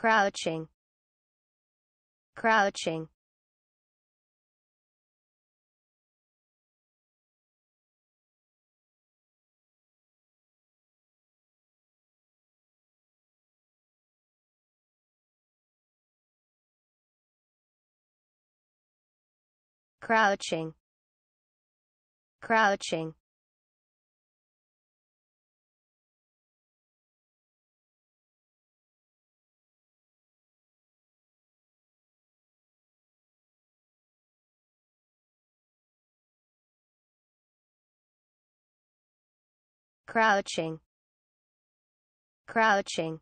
crouching. Crouching. Crouching. Crouching crouching. Crouching